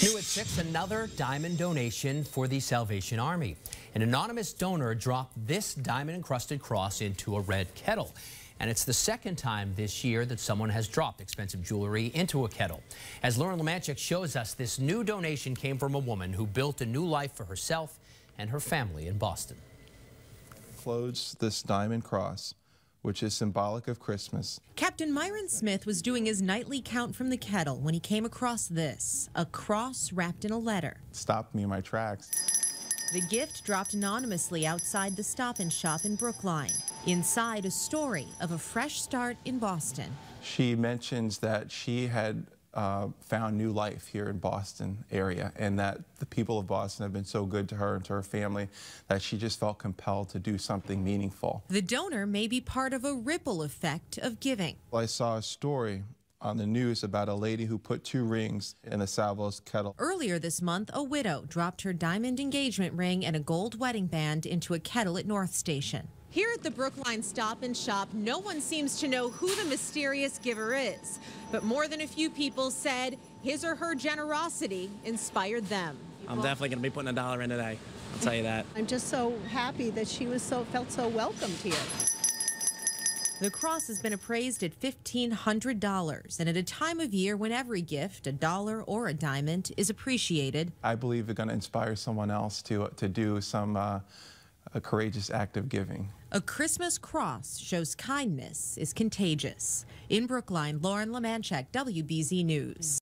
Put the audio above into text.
New at 6, another diamond donation for the Salvation Army. An anonymous donor dropped this diamond-encrusted cross into a red kettle. And it's the second time this year that someone has dropped expensive jewelry into a kettle. As Lauren Leamanczyk shows us, this new donation came from a woman who built a new life for herself and her family in Boston. Clothes this diamond cross which is symbolic of Christmas. Captain Myron Smith was doing his nightly count from the kettle when he came across this a cross wrapped in a letter. Stopped me in my tracks. The gift dropped anonymously outside the stop and shop in Brookline. Inside, a story of a fresh start in Boston. She mentions that she had uh, found new life here in Boston area and that the people of Boston have been so good to her and to her family that she just felt compelled to do something meaningful. The donor may be part of a ripple effect of giving. I saw a story on the news about a lady who put two rings in a Salvo's kettle. Earlier this month, a widow dropped her diamond engagement ring and a gold wedding band into a kettle at North Station. Here at the Brookline Stop and Shop, no one seems to know who the mysterious giver is. But more than a few people said his or her generosity inspired them. I'm definitely going to be putting a dollar in today. I'll tell you that. I'm just so happy that she was so felt so welcomed here. The cross has been appraised at $1,500, and at a time of year when every gift, a dollar or a diamond, is appreciated. I believe it's going to inspire someone else to, to do some uh, a courageous act of giving. A Christmas cross shows kindness is contagious. In Brookline, Lauren Leamanczyk, WBZ News.